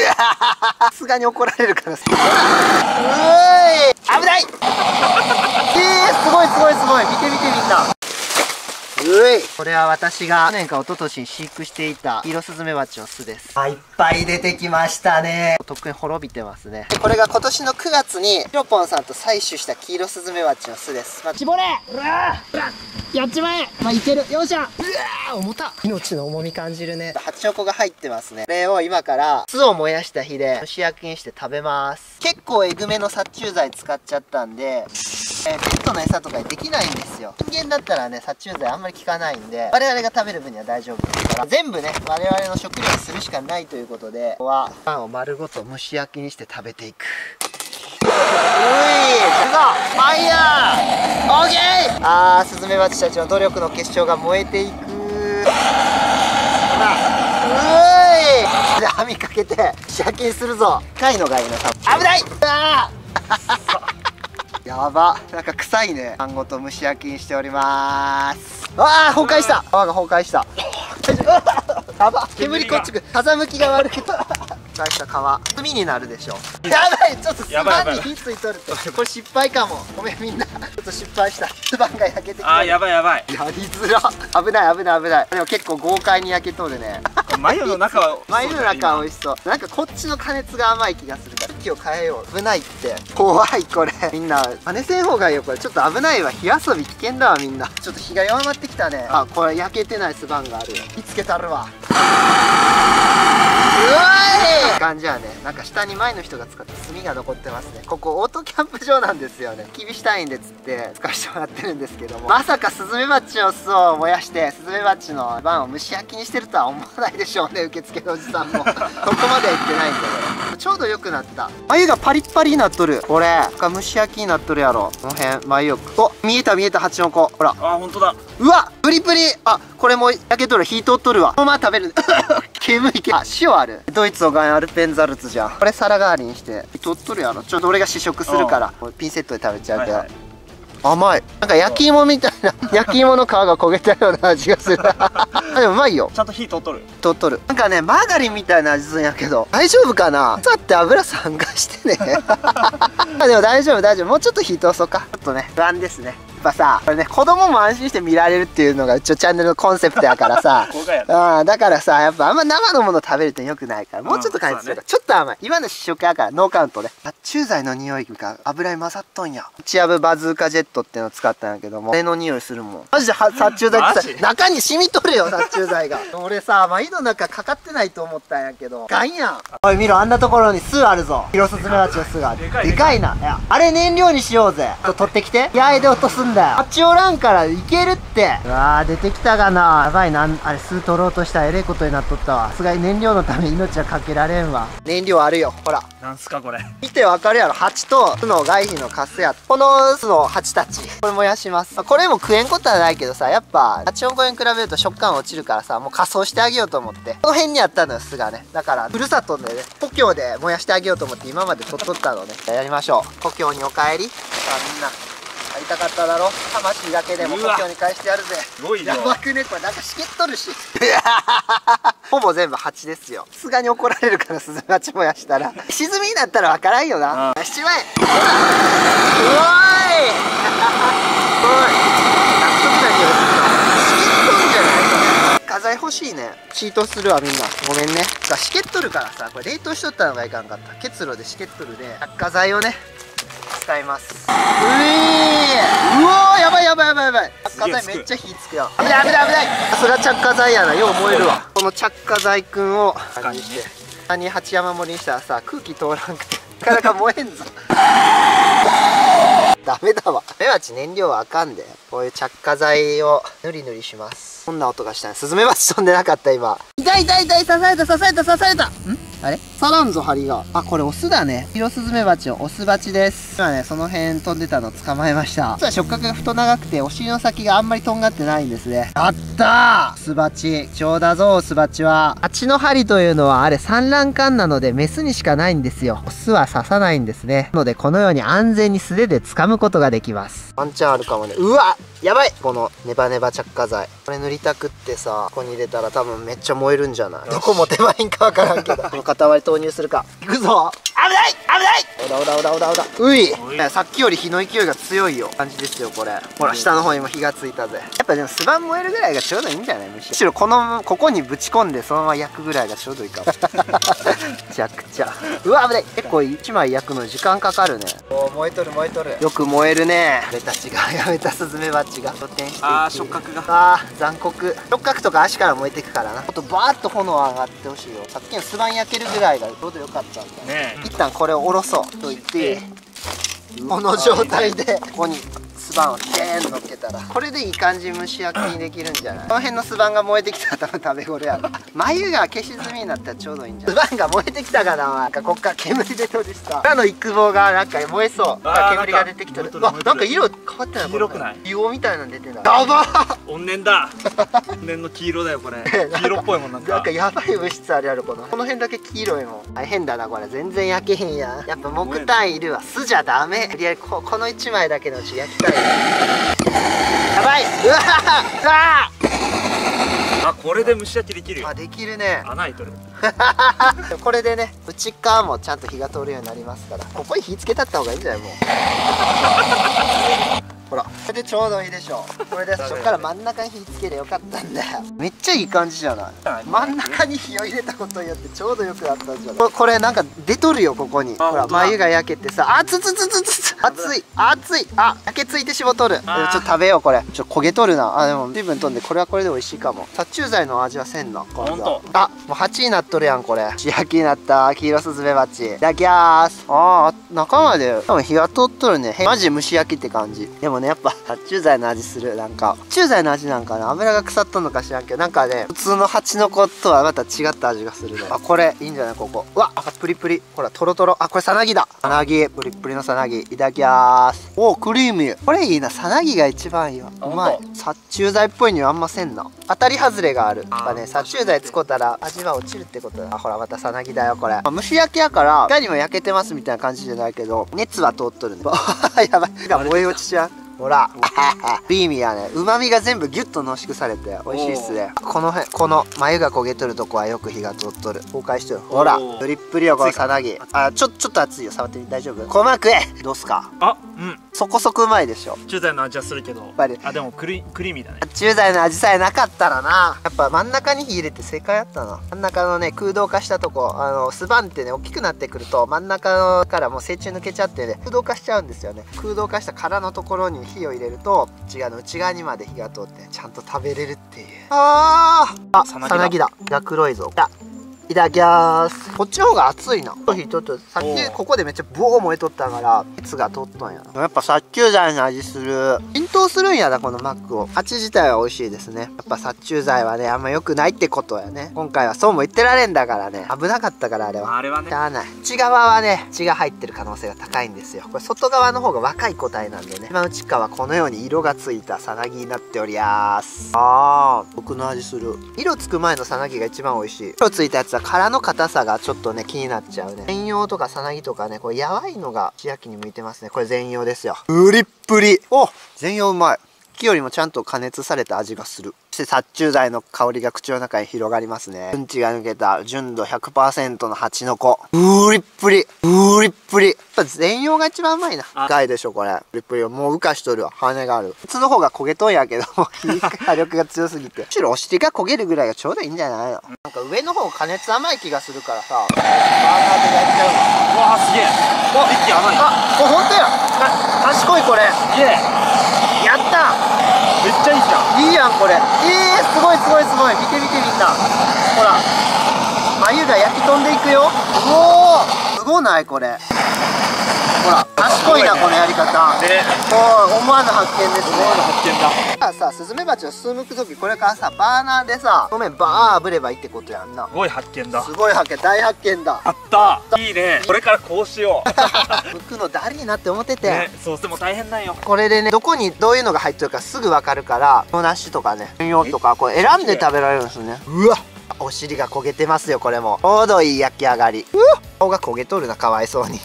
さすがに怒られるからさ。うーい。危ない。えー、すごいすごいすごい。見て見てみんな。うい。これは私が去年か一昨年に飼育していたキイロスズメバチの巣です。あいっぱい出てきましたね。とっくに滅びてますね。これが今年の9月にヒロポンさんと採取したキイロスズメバチの巣です、まあ、絞れ。うわやっちまえまあいける。よっしゃ。うわ重た。命の重み感じるね。ハチョコが入ってますね。これを今から巣を燃やした火で蒸し焼きにして食べます。結構えぐめの殺虫剤使っちゃったんでえー、ペットの餌とかにできないんですよ。人間だったらね殺虫剤あんまり効かないんで我々が食べる分には大丈夫ですから。全部ね我々の食料にするしかないということでここはパンを丸ごと蒸し焼きにして食べていく。ファイヤー。オーケー。あースズメバチたちの努力の結晶が燃えていく。ほらうい。で網かけてシャキンするぞ。深いのがいいな危ない。うわやば。なんか臭いね。パンごと蒸し焼きにしております。わあ崩壊した。泡が崩壊した。やば。煙こっちく風向きが悪く返した皮炭になるでしょやばいちょっとスパンに火ついとるってこれ失敗かも。ごめんみんな。ちょっと失敗した。スパンが焼けてきたあやばいやばい。やりづら。危ない危ない危ない。でも結構豪快に焼けとるね。眉の中は 眉の中は美味しそう。なんかこっちの加熱が甘い気がするから。火を変えよう。危ないって。怖いこれ。みんな真似せん方がいいよこれ。ちょっと危ないわ。火遊び危険だわみんな。ちょっと火が弱まってきたね。あこれ焼けてないスパンがあるよ。火つけたるわ感じはね。なんか下に前の人が使った炭が残ってますね。ここオートキャンプ場なんですよね。厳しいんでつって使わせてもらってるんですけども。まさかスズメバチの巣を燃やしてスズメバチのバンを蒸し焼きにしてるとは思わないでしょうね受付のおじさんも。ここまでは言ってないんでねちょうど良くなった。眉がパリッパリになっとる。これ。蒸し焼きになっとるやろ。この辺眉お見えた見えた。蜂の子。ほら。あ本当だ。うわプリプリ。あこれも焼けとる。火通っとるわ。このまま食べる。煙いけあ塩ある。ドイツオガンアルペンザルツじゃん。これ皿代わりにして。取っとるやろ。ちょっと俺が試食するから。ピンセットで食べちゃうけど、はいはい甘い。なんか焼き芋みたいな 焼き芋の皮が焦げたような味がする。でもうまいよ。ちゃんと火通っとる。通っとる。なんかねマーガリンみたいな味するんやけど大丈夫かな？だって油酸化してね。でも大丈夫大丈夫。もうちょっと火通そうか。ちょっとね不安ですねぱさこれね子供も安心して見られるっていうのがうちのチャンネルのコンセプトやからさ。うんだからさやっぱあんま生のもの食べるとよくないからもうちょっと加熱する、ね、ちょっと甘い。今の試食やからノーカウントで。殺虫剤の匂いが油に混ざっとんや。チアブバズーカジェットっていうのを使ったんやけどもあれの匂いするもん。マジで殺虫剤ってさ中に染みとるよ殺虫剤が。俺さ眉の中かかってないと思ったんやけどガンやん。おい見ろあんなところに巣あるぞ。広スズメバチの巣がある。でかいな。いやあれ燃料にしようぜ。取ってきて。八重で落とすんだよ。八おらんからいけるって。うわー出てきたがな。やばいな。あれ巣取ろうとしたらえれいことになっとったわ。さすがに燃料のため命はかけられんわ。燃料あるよ。ほら。なんすかこれ。見てわかるやろ。蜂と巣の外皮のカスやこの巣の蜂たち。これ燃やします。これも食えんことはないけどさやっぱ八音粉に比べると食感落ちるからさもう仮装してあげようと思って。この辺にあったのよ巣がね。だからふるさとでね故郷で燃やしてあげようと思って今まで取っとったのね。やりましょう。故郷にお帰り。さあみんな会いたかっただろ？魂だけでも故郷に返してやるぜ。すごいやばくねこれなんかしけっとるし。ほぼ全部蜂ですよ。さすがに怒られるからスズメバチ燃やしたら。沈みになったらわからんよな。しちまえうおーい。おい。納得だけどしけっとるんじゃない画材欲しいね。チートするわみんな。ごめんね。しけっとるからさ。これ冷凍しとったのがいかんかった。結露でしけっとるで。画材をね使います。うえーうわやばいやばいやばいやばい着火剤めっちゃ火つくよ。危ない危ない。危ないさすが着火剤やなよう燃えるわ。この着火剤くんを感じして何八山盛りにしたらさ空気通らんくてなかなか燃えんぞ。ダメだわ。メバチ燃料はあかんで。こういう着火剤をぬりぬりします。こんな音がしたねスズメバチ飛んでなかった今。痛い痛い痛い刺された刺された刺された。ん？あれ？サランゾハリが。あ、これオスだね。ヒロスズメバチのオスバチです。今ね、その辺飛んでたの捕まえました。実は触覚が太長くて、お尻の先があんまりとんがってないんですね。あったーオスバチ。貴重だぞ、オスバチは。蜂の針というのはあれ産卵管なので、メスにしかないんですよ。オスは刺さないんですね。なので、このように安全に素手で掴むことができます。ワンチャンあるかもね。うわやばいこのネバネバ着火剤。これ塗りたくってさ、ここに入れたら多分めっちゃ燃えるんじゃない？どこも手前にかわからんけど。この塊投入するか。いくぞ。危ない！危ない！おだおだおだおだおだうい！さっきより火の勢いが強いよ。感じですよこれ。ほら下の方にも火がついたぜ。やっぱでもスバン燃えるぐらいがちょうどいいんじゃないむしろこのここにぶち込んでそのまま焼くぐらいがちょうどいいかも めちゃくちゃ。うわ危ない。結構1枚焼くの時間かかるね。お燃えとる燃えとる。よく燃えるね。俺たちがやめたスズメバチが。露天してあー触覚が。あー残酷。触覚とか足から燃えてくからな。ほんとバーッと炎上がってほしいよ。さっきのスバン焼けるぐらいがちょうどよかったんだね一旦これを下ろそうと言ってこの状態でここにスバンをチェーン乗っけたら。これでいい感じ蒸し焼きにできるんじゃない？この辺のスバンが燃えてきたら多分食べ頃やろ眉が消し済みになったらちょうどいいんじゃない？スバンが燃えてきたかな？なんかこっから煙出とるしさ。裏の育毛がなんか燃えそう。煙が出てきてる。なんかあなんか色変わってない？黄色くない？硫黄みたいなの出てないやばー怨念だ。怨念の黄色だよこれ。黄色っぽいもんなんか。なんかやばい物質あるやろこの。この辺だけ黄色いもん。大変だなこれ。全然焼けへんやん。やっぱ木炭いるわ。酢じゃダメ。とりあえずここの1枚だけのうち焼きたいやばい。うわー。うわあこれで蒸し焼きできるよ。ーあできるね。穴開いとる。これでね内側もちゃんと火が通るようになりますから。ここに火つけたった方がいいんじゃないもうほらこれでちょうどいいでしょこれでそっから真ん中に火つけりゃよかったんだよ。めっちゃいい感じじゃな。い真ん中に火を入れたことによってちょうどよくなったんじゃない？ここれなんか出とるよここに。ほら眉が焼けてさあつつつつつつ熱い熱い。あ焼けついてしもとる。ちょっと食べようこれ。ちょっと焦げとるな。あでも水分飛んでこれはこれで美味しいかも。殺虫剤の味はせんなこれあもう8になっとるやんこれ。主焼きになった黄色スズメバチ。いただきます。あー中まで多分火が通っとるね。へマジ蒸し焼きって感じ。でもねやっぱ殺虫剤の味するなんか。殺虫剤の味なんかな。油が腐っとんのか知らんけどなんかね普通の蜂の子とはまた違った味がするね。あこれいいんじゃない？ここ。うわあプリプリ。ほらトロトロ。あこれさなぎだ。さなぎプリプリのさなぎいただきます。おクリーミー。これいいな。さなぎが一番いいわ。うまい。殺虫剤っぽいにはあんませんな。当たり外れがある。やっぱね殺虫剤使ったら味は落ちるってことだ。あほらまたさなぎだよこれ、まあ蒸し焼きやからいかにも焼けてますみたいな感じじゃないけど熱は通っとるね。やばい。燃え落ちちゃうほら。クリーミーやねうまみが全部ギュッと濃縮されて美味しいっすね。この辺この眉が焦げとるとこはよく火が通っとる。崩壊してる。ほら。プリップリよこのさなぎ。あちょちょっと熱いよ。触ってみ大丈夫？このまま食えどうっすか？あうんそこそこうまいでしょ。中剤の味はするけど。ぱり。あでもクリクリーミーだね。殺虫剤の味さえなかったらな。やっぱ真ん中に火入れて正解やったな。真ん中のね空洞化したとこあのスバンってね大きくなってくると真ん中からもう成虫抜けちゃってね空洞化しちゃうんですよね。空洞化した殻のところに火を入れると内側の内側にまで火が通ってちゃんと食べれるっていう。あー。あさなぎだ。さなぎだ。が黒いぞ。だいただきます。こっちの方が熱いな。火とっとさっきここでめっちゃボー燃えとったから熱が通っとんやな。やっぱ殺虫剤の味する。浸透するんやなこのマックを。蜂自体は美味しいですね。やっぱ殺虫剤はねあんま良くないってことやね。今回はそうも言ってられんだからね。危なかったからあれは。あれはね。しゃあない。内側はね血が入ってる可能性が高いんですよ。これ外側の方が若い個体なんでね。今内側はこのように色がついたさなぎになっておりやーす。あー僕の味する。色つく前のさなぎが一番美味しい。色ついたやつは殻の硬さがちょっとね気になっちゃうね。全用とかさなぎとかねこれやばいのが千秋に向いてますね。これ全用ですよ。プリップリ。お全用うまい。木よりもちゃんと加熱された味がする。そして殺虫剤の香りが口の中に広がりますね。うんちが抜けた純度100%の蜂の子。プリップリ。プリップリ。やっぱ全用が一番うまいな。あ。深いでしょこれ。プリップリもう浮かしとるわ。羽がある。普通の方が焦げとんやけど。火 火力が強すぎて。むしろお尻が焦げるぐらいがちょうどいいんじゃないの？なんか上の方加熱甘い気がするからさ。バーナーで焼いちゃうわうわーすげえ。お一気甘い。あこれ本当や。あ賢いこれ。すげえ。やっためっちゃいいじゃん。いいやんこれ。えー、すごいすごいすごい。見て見てみんな。ほら。眉が焼き飛んでいくよ。うおー。すごない？これ。ほら賢いなこのやり方。ね。おー思わぬ発見ですね。発見だ。さあさスズメバチを巣抜く時これからさバーナーでさ。表面バー炙ればいいってことやんな。すごい発見だ。すごい発見大発見だ。あった。いいね。これからこうしよ剥 くのだりーなって思ってうて、ねそうしても大変なんよ。これでねどこにどういうのが入ってるかすぐ分かるからおなしとかねよとかこれ選んで食べられるんですね。うわ。お尻が焦げてますよこれも。ちょうどいい焼き上がり。うわ。顔が焦げとるなかわいそうに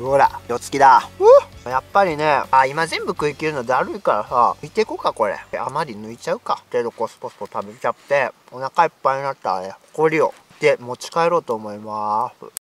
ほらよつきだ。うわ。やっぱりねあ今全部食い切るのだるいからさ見ていこうかこれ。あまり抜いちゃうか。けどこうスポスポ食べちゃってお腹いっぱいになったらねこりを。で持ち帰ろうと思います